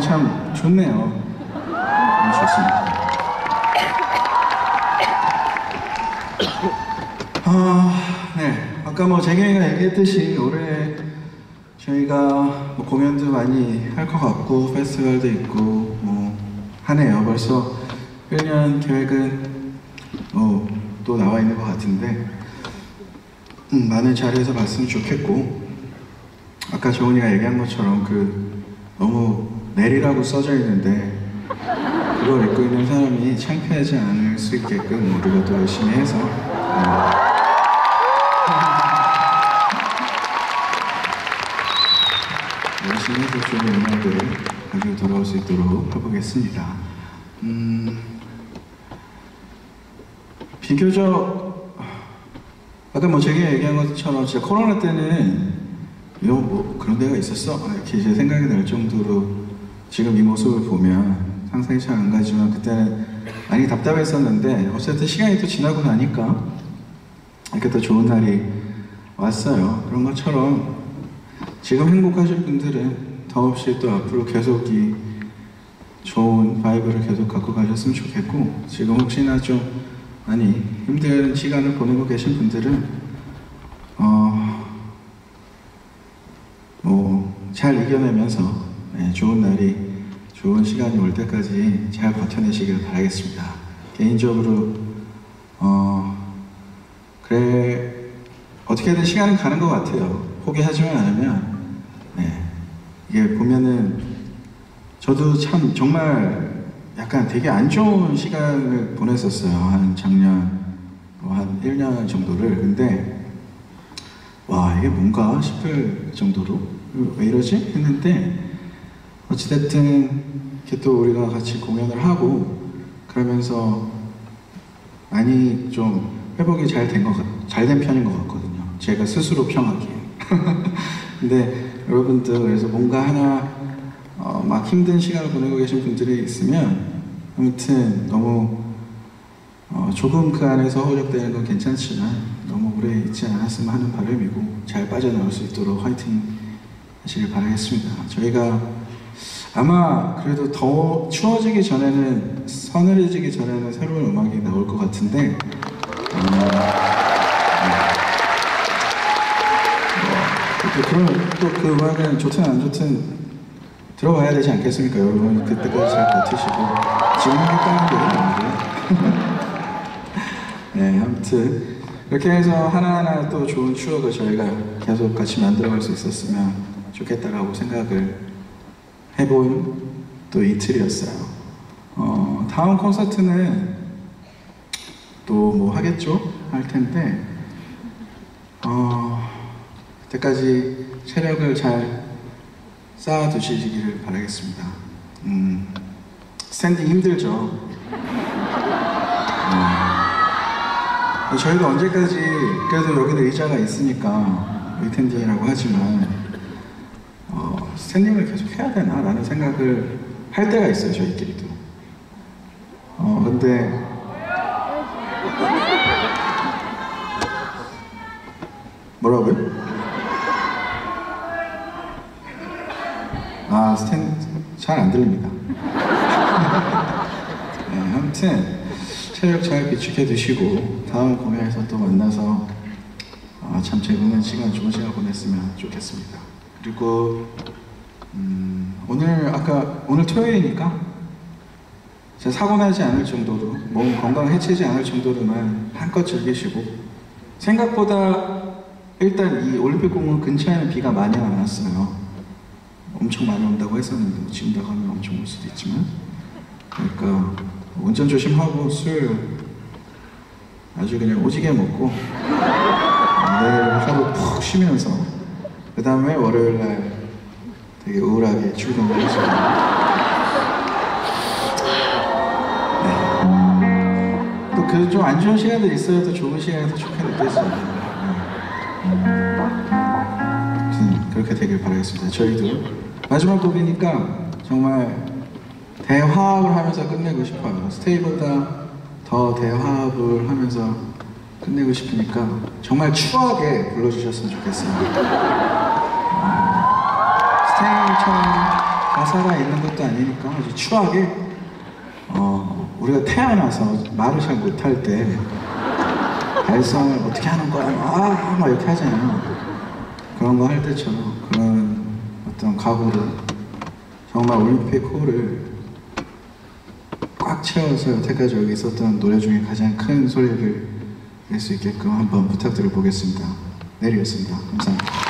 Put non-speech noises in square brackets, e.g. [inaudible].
참 좋네요. 너무 좋습니다. 아, 네. 아까 뭐 재경이가 얘기했듯이 올해 저희가 뭐 공연도 많이 할 것 같고 페스티벌도 있고 뭐 하네요. 벌써 1년 계획은 뭐 또 나와 있는 것 같은데 음, 많은 자리에서 봤으면 좋겠고 아까 조은이가 얘기한 것처럼 그 너무 내리라고 써져 있는데 그걸 읽고 있는 사람이 창피하지 않을 수 있게끔 우리가 또 열심히 해서 음, 열심히 해서 좋은 음악을 가지고 돌아올 수 있도록 해보겠습니다. 음, 비교적 아까 뭐 제가 얘기한 것처럼 진짜 코로나 때는 이런 뭐 그런 데가 있었어? 아, 이렇게 이제 생각이 날 정도로 지금 이 모습을 보면 상상이 잘 안 가지만 그때는 많이 답답했었는데 어쨌든 시간이 또 지나고 나니까 이렇게 또 좋은 날이 왔어요. 그런 것처럼 지금 행복하신 분들은 더없이 또 앞으로 계속 이 좋은 바이브를 계속 갖고 가셨으면 좋겠고 지금 혹시나 좀 많이 힘든 시간을 보내고 계신 분들은 어, 이겨내면서 네, 좋은 날이 좋은 시간이 올 때까지 잘 버텨내시길 바라겠습니다. 개인적으로 어 그래 어떻게든 시간은 가는 것 같아요. 포기하지만 않으면 네 이게 보면은 저도 참 정말 약간 되게 안 좋은 시간을 보냈었어요. 한 작년 뭐 한 1년 정도를. 근데 와 이게 뭔가 싶을 정도로 왜 이러지? 했는데 어찌됐든 이렇게 또 우리가 같이 공연을 하고 그러면서 많이 좀 회복이 잘 된 것, 잘된 편인 것 같거든요. 제가 스스로 평하기에. [laughs] 근데 여러분들 그래서 뭔가 하나 어, 막 힘든 시간을 보내고 계신 분들이 있으면 아무튼 너무 어, 조금 그 안에서 허적되는 건 괜찮지만 너무 오래 있지 않았으면 하는 바람이고 잘 빠져나올 수 있도록 화이팅 하시길 바라겠습니다. 저희가 아마 그래도 더 추워지기 전에는 서늘해지기 전에는 새로운 음악이 나올 것 같은데 또 그러면 또그 음악은 좋든 안 좋든 들어봐야 되지 않겠습니까? 여러분 그때까지 잘 버티시고 지금 하겠다는 게 아니고요. 네, 아무튼 이렇게 해서 하나하나 또 좋은 추억을 저희가 계속 같이 만들어갈 수 있었으면 좋겠다라고 생각을 해본 또 이틀이었어요. 어, 다음 콘서트는 또 뭐 하겠죠? 할 텐데 어, 그때까지 체력을 잘 쌓아두시기를 바라겠습니다. 음, standing 힘들죠. 저희도 언제까지 그래도 여기는 의자가 있으니까 waiting이라고 하지만 어, standing을 계속 해야 되나라는 생각을 할 때가 있어요 저희끼리도. 어 근데 뭐라고요? 아 스탠 잘 안 들립니다. [laughs] 네, 아무튼 체력 잘 비축해 두시고 다음 공연에서 또 만나서 아, 참 재밌는 시간, 좋은 시간 보냈으면 좋겠습니다. 그리고 음, 오늘 아까 오늘 토요일이니까 제가 사고 나지 않을 정도로 몸 건강 해치지 않을 정도로만 한껏 즐기시고 생각보다 일단 이 올림픽 공원 근처에는 비가 많이 안 왔어요. 엄청 많이 온다고 했었는데 뭐 지금 다 가면 엄청 올 수도 있지만 그러니까 운전 조심하고 술 아주 그냥 오지게 먹고 내일 하루 푹 쉬면서 그 다음에 월요일 날 되게 우울하게 출근을 해서 네. 또그 좀 안 좋은 시간들 있어야 더 좋은 시간이 더 좋게 느껴져요. 네. 아무튼 그렇게 되길 바라겠습니다. 저희도 마지막 곡이니까 정말 대화합을 하면서 끝내고 싶어요. 스테이보다 더 대화합을 하면서 끝내고 싶으니까 정말 추하게 불러주셨으면 좋겠어요. 어, 스테이처럼 가사가 있는 것도 아니니까 아주 추하게 어, 우리가 태어나서 말을 잘 못할 때 발성을 어떻게 하는 거야? 아, 막 이렇게 하잖아요. 그런 거 할 때처럼 그런 어떤 각오를 정말 올림픽 홀을 꽉 채워서 여태까지 여기 있었던 노래 중에 가장 큰 소리를 낼 수 있게끔 한번 부탁드려 보겠습니다. 내리겠습니다. 감사합니다.